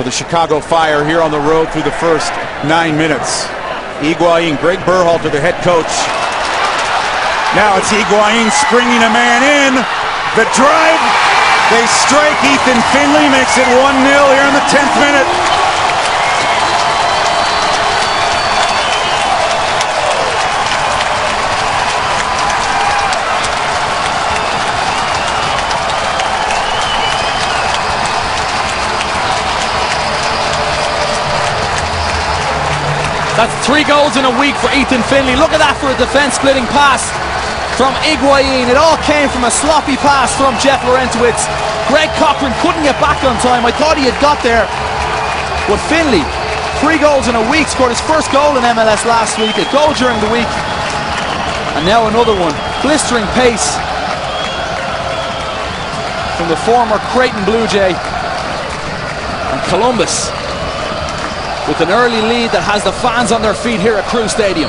for the Chicago Fire here on the road through the first nine minutes. Higuain, Greg Berhalter, the head coach. Now it's Higuain springing a man in. The drive. They strike. Ethan Finlay makes it 1-0 here in the 10th That's three goals in a week for Ethan Finlay. Look at that for a defence splitting pass from Higuain. It all came from a sloppy pass from Jeff Larentowicz. Greg Cochran couldn't get back on time. I thought he had got there. But Finlay, three goals in a week, scored his first goal in MLS last week, a goal during the week. And now another one. Blistering pace from the former Creighton Blue Jay. And Columbus with an early lead that has the fans on their feet here at Crew Stadium.